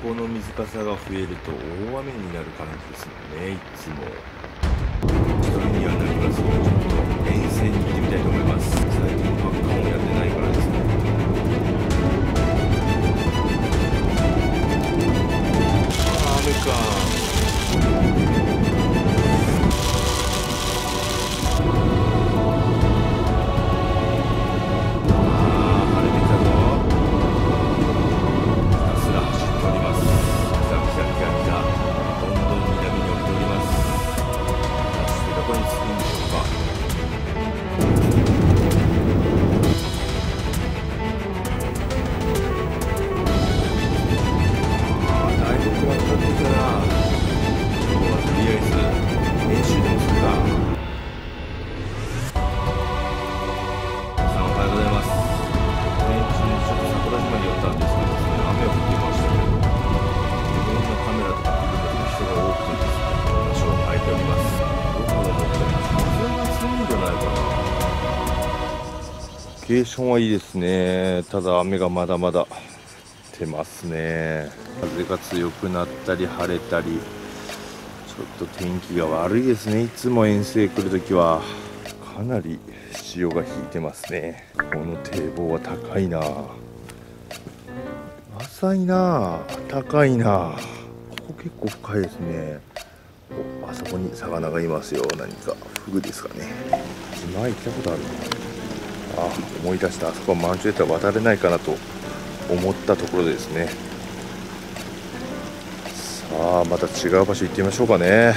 この水かさが増えると大雨になる感じですもんね。いつも。一人にはなりますがちょっと沿線に行ってみたいと思います。ケーションはいいですね。ただ雨がまだまだ降ってますね。風が強くなったり晴れたりちょっと天気が悪いですね。いつも遠征来るときはかなり潮が引いてますね。この堤防は高いな。浅いな。高いな。ここ結構深いですね。あそこに魚がいますよ。何かフグですかね。前行ったことあるな。あ思い出したあそこは満潮やったら渡れないかなと思ったところでですね。さあまた違う場所行ってみましょうかね。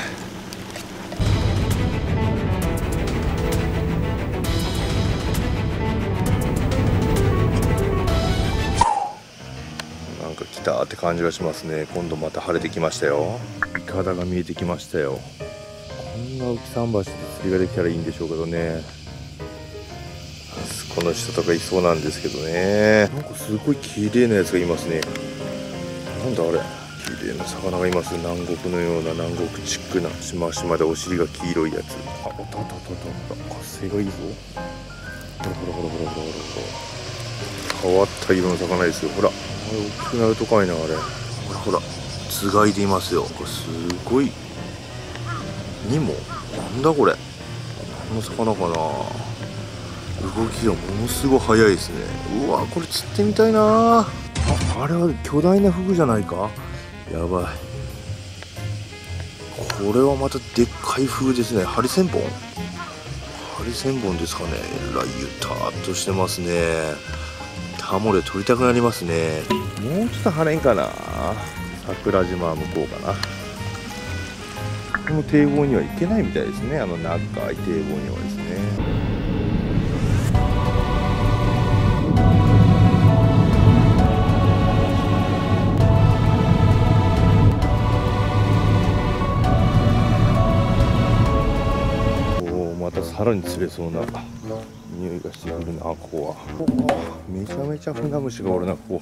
なんか来たって感じがしますね。今度また晴れてきましたよ。イカダが見えてきましたよ。こんな浮き桟橋で釣りができたらいいんでしょうけどね。この人とかいそうなんですけどね。なんかすごい綺麗なやつがいますね。なんだあれ。綺麗な魚がいます南国のような南国チックなしましまでお尻が黄色いやつ。あおったおたおたおた活性がいいぞほらほらほらほらほらほら変わった色の魚ですよほらあれ大きくなるとかいなあれほらほら頭蓋でいますよこれすごいにもなんだこれ何の魚かな動きがものすごい速いですね。うわこれ釣ってみたいな。ああれは巨大なフグじゃないか。やばい。これはまたでっかいフグですね。ハリセンボンハリセンボンですかね。えらいゆたーっとしてますね。タモで取りたくなりますね。もうちょっと晴れんかな。桜島は向こうかな。この堤防には行けないみたいですね。あの長い堤防にはですね。さらに釣れそうな匂いがしてくるなここは。めちゃめちゃ船虫がおるなここ。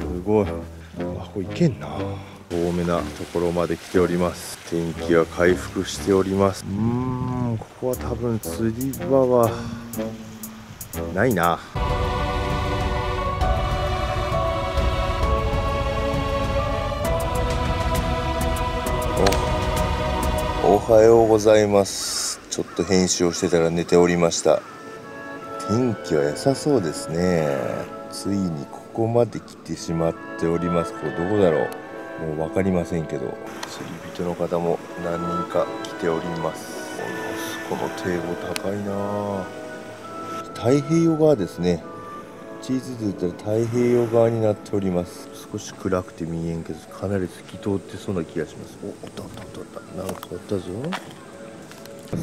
すごい。あここ行けんな。多めなところまで来ております。天気は回復しております。うんここは多分釣り場はないな。おおはようございます。ちょっと編集をしてたら寝ておりました。天気は良さそうですね。ついにここまで来てしまっております。これどこだろう。もう分かりませんけど。釣り人の方も何人か来ております。この堤防高いな。太平洋側ですね。地図で言ったら太平洋側になっております。少し暗くて見えんけどかなり透き通ってそうな気がします。おおったおったおったおった。なんかおったぞ。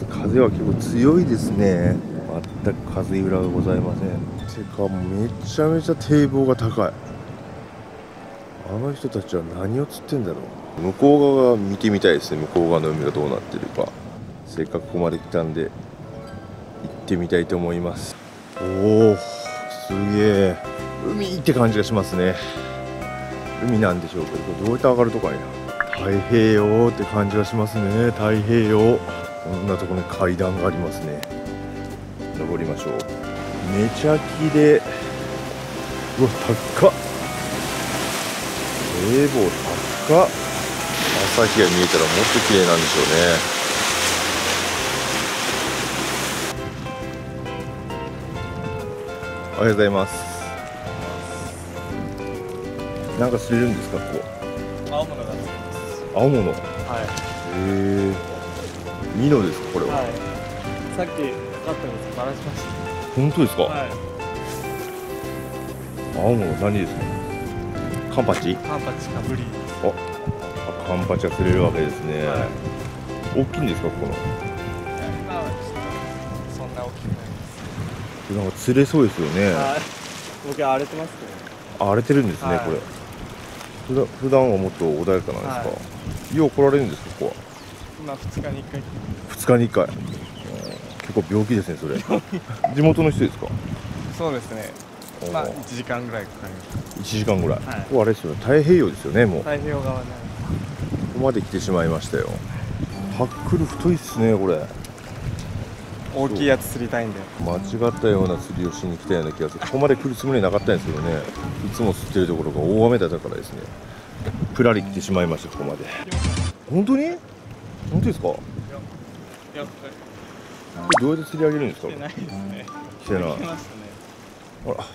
風は結構強いですね。全く風裏がございません。てかめちゃめちゃ堤防が高い。あの人たちは何を釣ってんだろう。向こう側が見てみたいですね。向こう側の海がどうなってるか。せっかくここまで来たんで行ってみたいと思います。おおすげえ。海って感じがしますね。海なんでしょうけどこれどうやって上がるとかいな太平洋って感じがしますね。太平洋こんなところに階段がありますね。登りましょう。めちゃ綺麗うわ高っ。堤防高っ。朝日が見えたらもっと綺麗なんでしょうね。おはようございます。なんか釣れるんですかここ。青物がつき青物。へます。はえミノですかこれい。は、はい。さっきかかったのバラしまし本当ですか、た。はい。青物何ですか？カンパチ？カンパチかブリ。あカンパチが釣れるわけですね、は大きいんですかこの？い。今はちょっとそんな大きくないでなんか釣れそうですよね、す。はい。僕荒れてますけあ荒れてるんですね、はいこれ普段普段はもっと穏やかなんですか、よう来られるんですかここは？ど。今二日に一回。2日に1回。うん結構病気ですねそれ。地元の人ですか？そうですね。おまあ一時間ぐらいかかりま1す。時間ぐらい、はい。ここあれですよね。太平洋ですよねもう。こ太平洋側にある。こまで来てしまいましたよ。ハックル太いっすねこれ。大きいやつ釣りたいんで。間違ったような釣りをしに来たような気がする。ここまで来るつもりなかったんですけどね。いつも釣ってるところが大雨だったからですね。ぷらり来てしまいましたここまで。本当に？本当ですか？こやどうやって釣り上げるんですか？り来てないですね。来てない。ね。ほら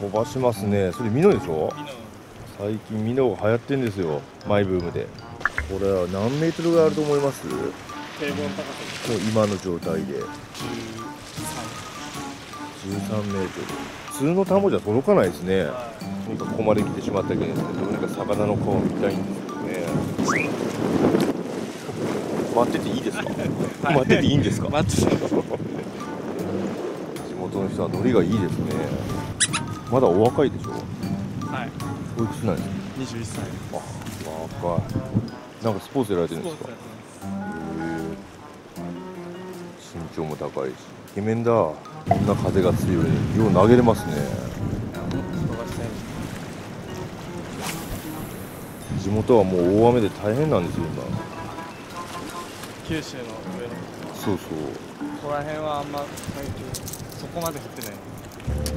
飛ばしますね。それミノでしょ？最近ミノが流行ってんですよ。マイブームで。これは何メートルがあると思います？もう堤防の高さ今の状態で。十13メートル。普通の田んぼじゃ届かないですね。とにかくここまで来てしまったけどどうにか魚の顔を見たいんです待ってていいですか、待ってていいんですか？待って。た。地元の人はノリがいいですね。まだお若いでしょ？はい。おいくつなんですか？二十一歳。あ若い。なんかスポーツやられてるんですか？身長も高いし。イケメンだ。こんな風が強い。のによう投げれますね。地元はもう大雨で大変なんですよ今九州の上の。そうそう。ここら辺はあんま最近そこまで降ってない。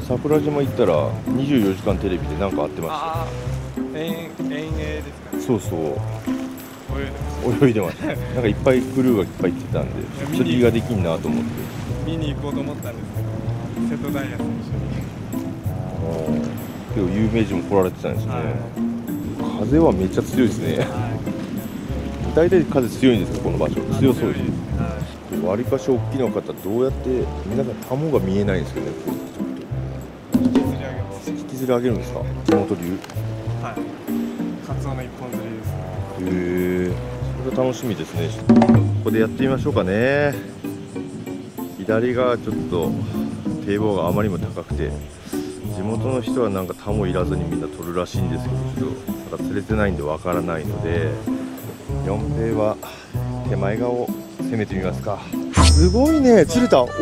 桜島行ったら24時間テレビで何か会ってまああ遠遠泳ですかね。したそうそう。泳いでま泳いでましたなんかいっぱいクルーがいっぱい来てたんでや見に釣りができんなと思って。見に行こうと思ったんですけど瀬戸大也選結構有名人も来られてたんですね、手は風はめっちゃ強いですね。い。は大体風強いんですかこの場所。い強そうです。はわりかし大きな方どうやって皆さんタモが見えないんですけどね。こうい引きずり上げます。引きずり上げるんですか？地元流。はい。カツオの一本釣りですへえ。それは楽しみですね。ここでやってみましょうかね。左がちょっと堤防があまりにも高くて地元の人はなんかタモいらずにみんな取るらしいんですけどちょっとまだ釣れてないんでわからないので四平は手前側を攻めてみますか。すごいね。釣れたお。カ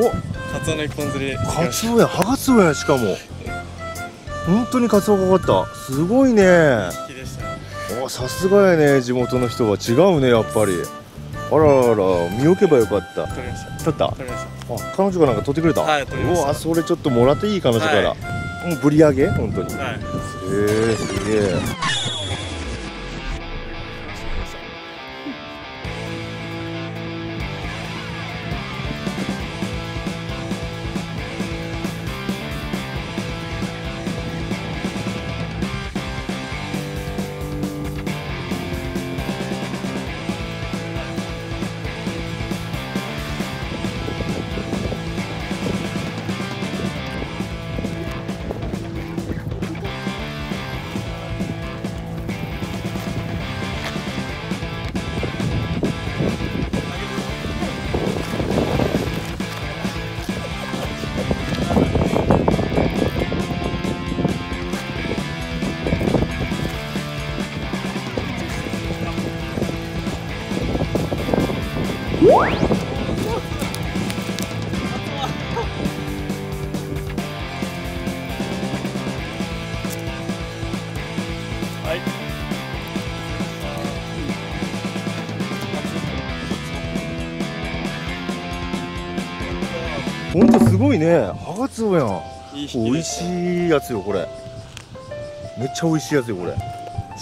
ツオの一本釣り。でカツオや。ハガツオやしかも。本当にカツオがかかった。すごいね。おさすがやね。地元の人は。違うねやっぱり。あららら見置けばよかった。取った？彼女がなんか取ってくれた？はいうわそれちょっともらっていい彼女から、はもうぶり上げ？本当に。へはい。えすげえほんとすごいね。ハガツオやん。美味しいやつよこれ。めっちゃ美味しいやつよこれ。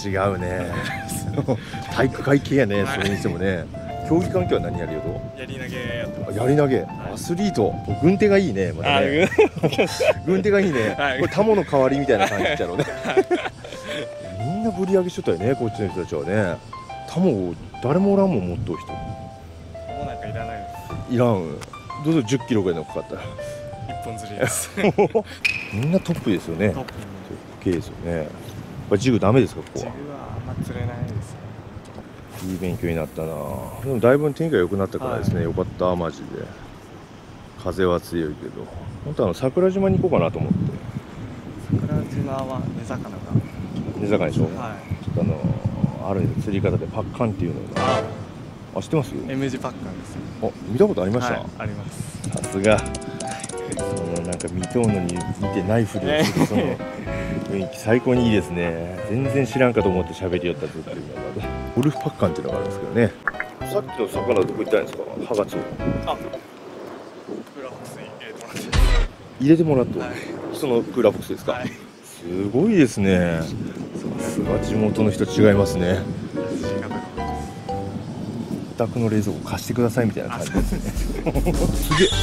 違うね。体育会系やねそれにしてもね競技環境は何やるよと？やり投げやってます。やり投げ、アスリート。軍手がいいねまたね。軍。手がいいね、はい。これタモの代わりみたいな感じやろうね。みんなぶり上げしとったよねこっちの人たちはね。タモ誰もおらんもん持っとう人。もうなんかいらないでいらん。どうぞ1 0キロぐらいのかかったら。す一本釣りです。みんなトップですよね。トップ。トップ系ですよね。やっぱジグダメですかここは？ジグはあんま釣れないですねいい勉強になったな。でもだいぶ天気が良くなったからですね、はい。よかったマジで。風は強いけど。本当はあの桜島に行こうかなと思って。桜島は根魚が。根坂でしょ、はい。ちょっとあのあるんです釣り方でパッカンっていうのが。ああ知ってます？M 字パッカンですねあ見たことありました、はいあります。さすが。そのなんか見とうのに見てないふりをするその雰囲気最高にいいですね。全然知らんかと思って喋りよったずっと今までゴルフパッカンっていうのがあるんですけどね。さっきの魚どこ行ったんですか？ハガツオあプラホスに入れてもらって入れてもらった、はい。そのクーラーボックスですか、はい。すごいですね。さすが地元の人違いますね。新型お宅の冷蔵庫貸してくださいみたいな感じですね。すげえ。す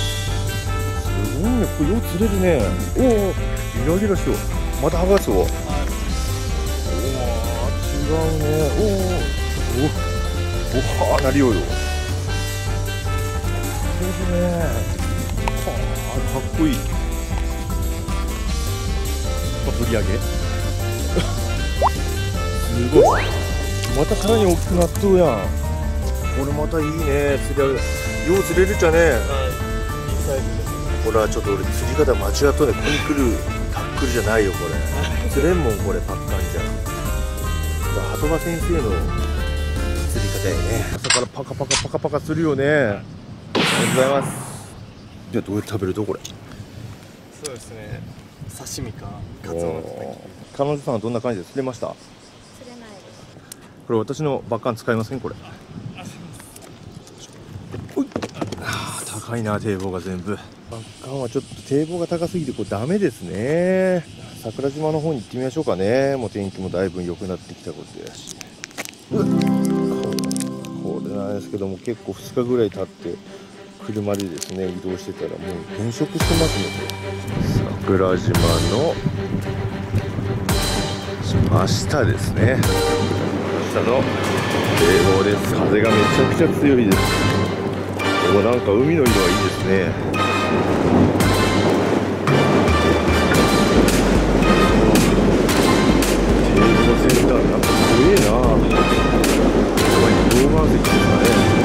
ごいね。これよう釣れるね。おおギラギラしよう。またハガツオおお違うね。おおおおはあなりようよ釣れるね。はあかっこいい。ぶり上げ。すごい。またさらに大きくなっとうやん。これまたいいね。釣り上げ。よう釣れるじゃね。はい。いいサイズですほらちょっと俺釣り方間違っとんねここに来るタックルじゃないよこれ。釣れんもんこれパッカンじゃ。ん鳩場先生の釣り方やね。朝からパカパカパカパカするよね。ありがとうございます。じゃあどうやって食べるとこれ？そうですね。刺身かカツオの彼女さんはどんな感じで釣れました？こ釣れないです。れ私のバッカン使いません？これ。あー高いな堤防が全部。バッカンはちょっと堤防が高すぎてこれダメですね。桜島の方に行ってみましょうかね。もう天気もだいぶ良くなってきたことやし。うわこれなんですけども結構2日ぐらい経って車でですね移動してたらもう変色してますね。桜島の真下ですね。真下の堤防です。風がめちゃくちゃ強いです。おなんか海の色はいいですね。堤防センターなんかすごえな。岩石ですかね。